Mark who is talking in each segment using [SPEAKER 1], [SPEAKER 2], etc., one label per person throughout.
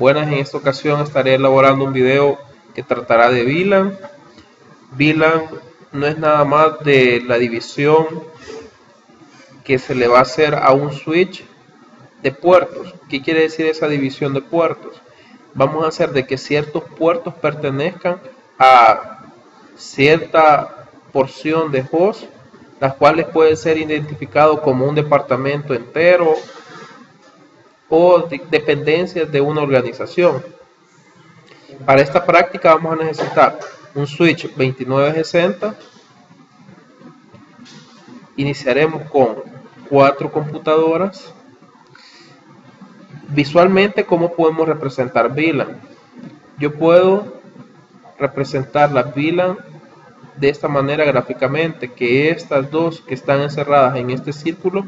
[SPEAKER 1] Buenas, en esta ocasión estaré elaborando un video que tratará de VLAN. VLAN no es nada más de la división que se le va a hacer a un switch de puertos. ¿Qué quiere decir esa división de puertos? Vamos a hacer de que ciertos puertos pertenezcan a cierta porción de host, las cuales pueden ser identificados como un departamento entero o dependencias de una organización. Para esta práctica vamos a necesitar un switch 2960. Iniciaremos con cuatro computadoras. Visualmente, ¿cómo podemos representar VLAN? Yo puedo representar la VLAN de esta manera gráficamente, que estas dos que están encerradas en este círculo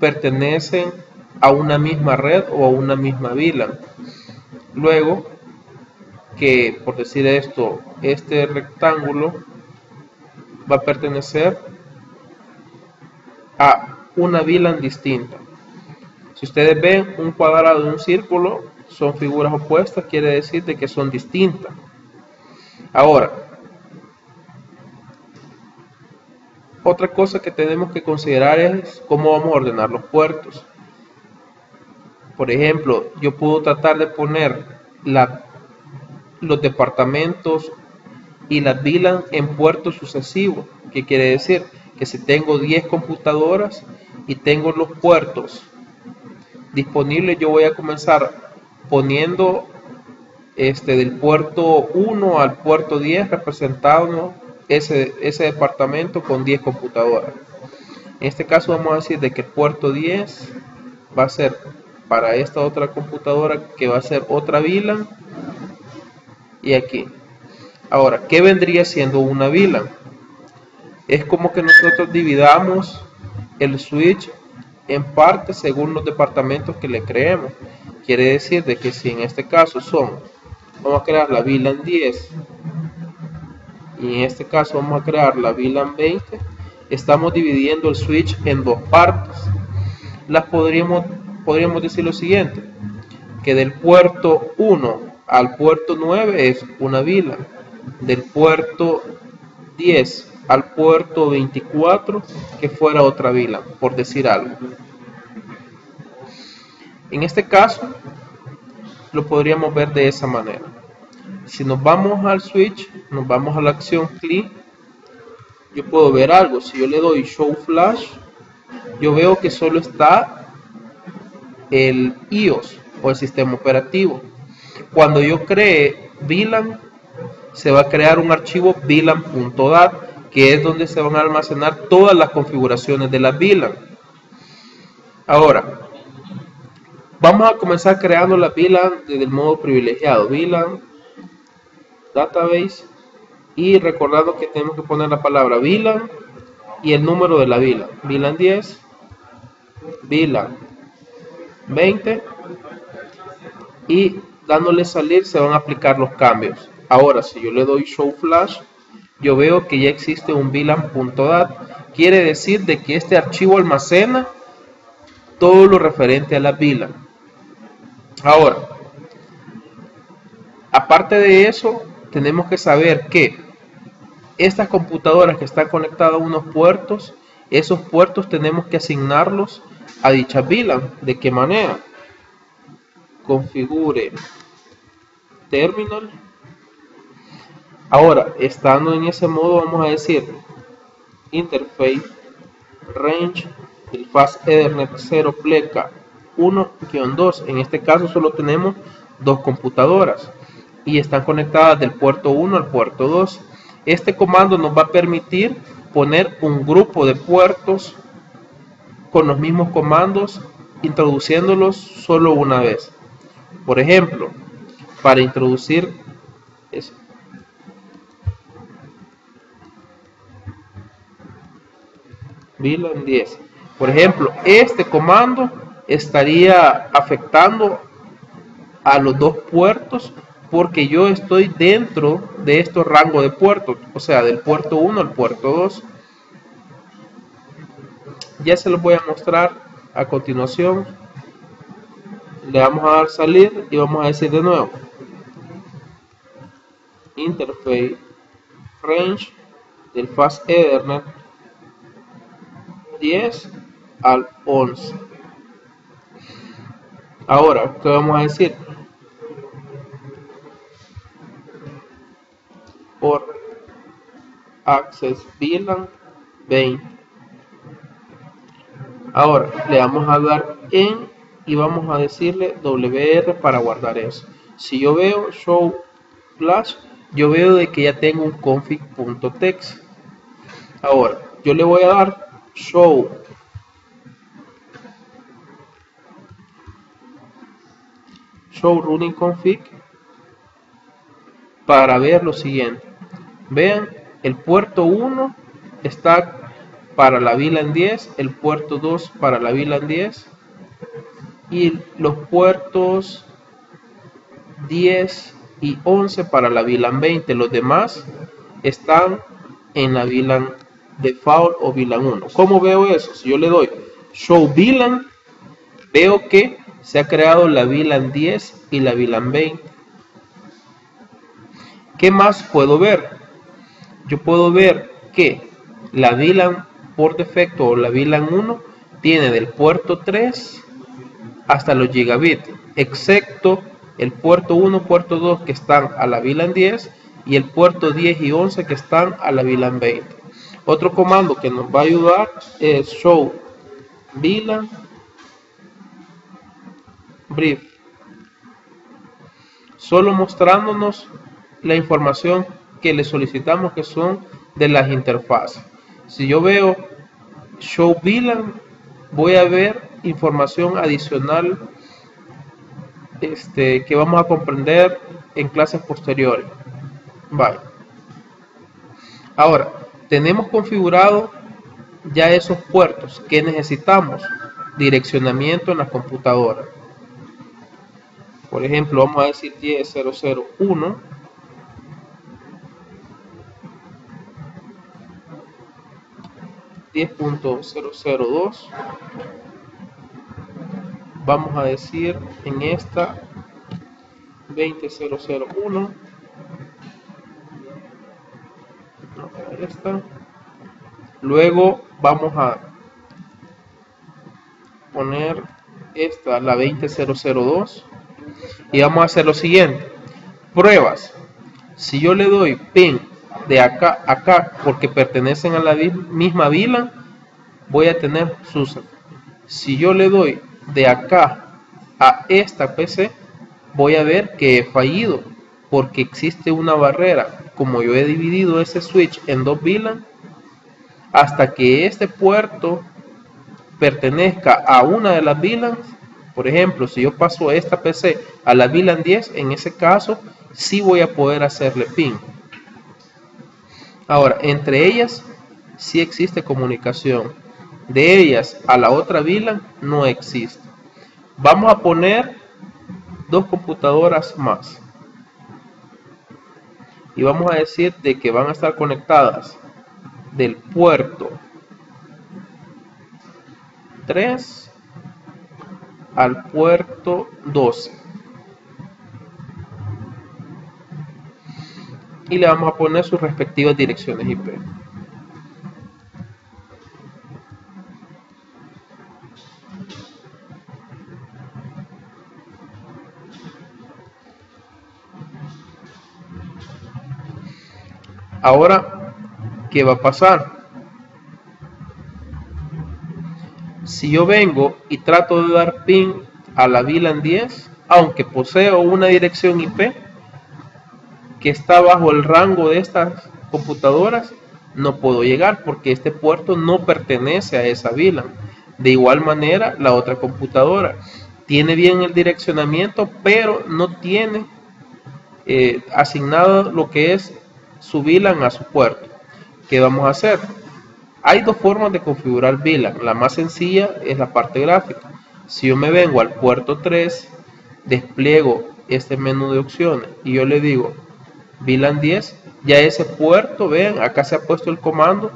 [SPEAKER 1] pertenecen a una misma red o a una misma VLAN. Luego, que por decir esto, este rectángulo va a pertenecer a una VLAN distinta. Si ustedes ven un cuadrado y un círculo, son figuras opuestas, quiere decir de que son distintas. Ahora, otra cosa que tenemos que considerar es cómo vamos a ordenar los puertos. Por ejemplo, yo puedo tratar de poner los departamentos y las VLAN en puertos sucesivos. ¿Qué quiere decir? Que si tengo 10 computadoras y tengo los puertos disponibles, yo voy a comenzar poniendo este del puerto 1 al puerto 10 representando ese, ese departamento con 10 computadoras. En este caso vamos a decir de que el puerto 10 va a ser para esta otra computadora que va a ser otra VLAN y aquí. Ahora ¿qué vendría siendo una VLAN? es como que nosotros dividamos el switch en partes según los departamentos que le creemos. Quiere decir de que si en este caso son vamos a crear la VLAN 10 y en este caso vamos a crear la VLAN 20 estamos dividiendo el switch en dos partes. Las podríamos podríamos decir lo siguiente, que del puerto 1 al puerto 9 es una vila, del puerto 10 al puerto 24 que fuera otra vila, por decir algo. En este caso, lo podríamos ver de esa manera. Si nos vamos al switch, nos vamos a la acción clic, yo puedo ver algo. Si yo le doy show flash, yo veo que solo está el iOS o el sistema operativo. Cuando yo cree VLAN, se va a crear un archivo VLAN.dat que es donde se van a almacenar todas las configuraciones de la VLAN. Ahora, vamos a comenzar creando la VLAN desde el modo privilegiado. VLAN, database y recordando que tenemos que poner la palabra VLAN y el número de la VLAN. VLAN 10, VLAN 20 y dándole salir se van a aplicar los cambios. Ahora, si yo le doy show flash, yo veo que ya existe un VLAN.dat. Quiere decir de que este archivo almacena todo lo referente a la VLAN. Ahora, aparte de eso, tenemos que saber que estas computadoras que están conectadas a unos puertos, esos puertos tenemos que asignarlos a dicha VLAN. ¿De qué manera? Configure terminal. Ahora, estando en ese modo, vamos a decir interface range el fast ethernet 0 pleca 1-2 en este caso solo tenemos dos computadoras y están conectadas del puerto 1 al puerto 2 este comando nos va a permitir poner un grupo de puertos con los mismos comandos introduciéndolos solo una vez. Por ejemplo, para introducir eso. VLAN 10. Por ejemplo, este comando estaría afectando a los dos puertos porque yo estoy dentro de estos rangos de puertos, o sea, del puerto 1 al puerto 2 ya se los voy a mostrar a continuación. Le vamos a dar salir y vamos a decir de nuevo. Interface range del fast ethernet 10 al 11 ahora ¿qué vamos a decir? por access VLAN 20 ahora le vamos a dar en y vamos a decirle WR para guardar eso. Si yo veo show flash yo veo de que ya tengo un config.txt ahora yo le voy a dar show show running config para ver lo siguiente. Vean el puerto 1 está para la VLAN 10 el puerto 2 para la VLAN 10 y los puertos 10 y 11 para la VLAN 20 los demás están en la VLAN default o VLAN 1 ¿cómo veo eso? si yo le doy show VLAN veo que se ha creado la VLAN 10 y la VLAN 20 ¿qué más puedo ver? yo puedo ver que la VLAN por defecto la VLAN 1 tiene del puerto 3 hasta los gigabits, excepto el puerto 1, puerto 2 que están a la VLAN 10 y el puerto 10 y 11 que están a la VLAN 20. Otro comando que nos va a ayudar es show VLAN brief, solo mostrándonos la información que le solicitamos que son de las interfaces. Si yo veo show VLAN, voy a ver información adicional este, que vamos a comprender en clases posteriores. Vale. Ahora, tenemos configurado ya esos puertos que necesitamos direccionamiento en la computadora. Por ejemplo, vamos a decir 10.001 10.002 vamos a decir en esta 20001 esta. Luego vamos a poner esta la 20002 y vamos a hacer lo siguiente. Pruebas. Si yo le doy pin de acá a acá porque pertenecen a la misma vila voy a tener sus si yo le doy de acá a esta PC voy a ver que he fallido porque existe una barrera. Como yo he dividido ese switch en dos VLAN hasta que este puerto pertenezca a una de las VLANs por ejemplo si yo paso esta PC a la VLAN 10 en ese caso sí voy a poder hacerle ping ahora entre ellas sí existe comunicación de ellas a la otra VLAN no existe. Vamos a poner dos computadoras más. Y vamos a decir de que van a estar conectadas del puerto 3 al puerto 12. Y le vamos a poner sus respectivas direcciones IP. Ahora, ¿qué va a pasar? Si yo vengo y trato de dar pin a la VLAN 10, aunque poseo una dirección IP que está bajo el rango de estas computadoras, no puedo llegar porque este puerto no pertenece a esa VLAN. De igual manera, la otra computadora tiene bien el direccionamiento, pero no tiene eh, asignado lo que es su VLAN a su puerto. ¿Qué vamos a hacer? Hay dos formas de configurar VLAN. La más sencilla es la parte gráfica. Si yo me vengo al puerto 3, despliego este menú de opciones y yo le digo VLAN 10, ya ese puerto, vean, acá se ha puesto el comando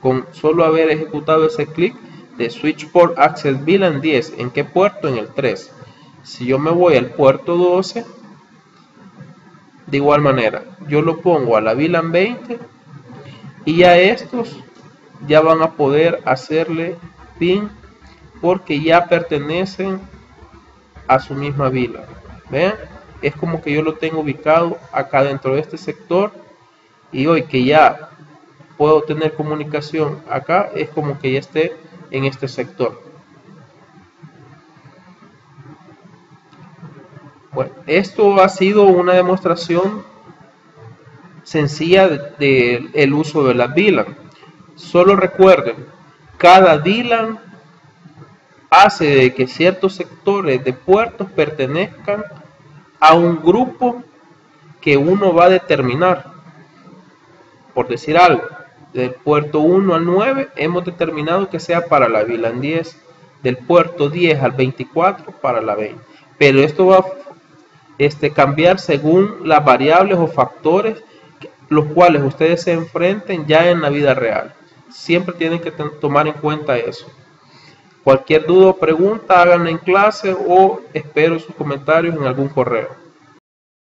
[SPEAKER 1] con solo haber ejecutado ese clic de Switch Port Access VLAN 10. ¿En qué puerto? En el 3. Si yo me voy al puerto 12, de igual manera, yo lo pongo a la VLAN 20 y a estos ya van a poder hacerle pin porque ya pertenecen a su misma VLAN. Vean, es como que yo lo tengo ubicado acá dentro de este sector y hoy que ya puedo tener comunicación acá, es como que ya esté en este sector. Bueno, esto ha sido una demostración sencilla del de, uso de las VLAN. Solo recuerden, cada VLAN hace de que ciertos sectores de puertos pertenezcan a un grupo que uno va a determinar. Por decir algo, del puerto 1 al 9 hemos determinado que sea para la VLAN 10, del puerto 10 al 24 para la 20. Pero esto va a este, cambiar según las variables o factores los cuales ustedes se enfrenten ya en la vida real. Siempre tienen que tomar en cuenta eso. Cualquier duda o pregunta háganla en clase o espero sus comentarios en algún correo.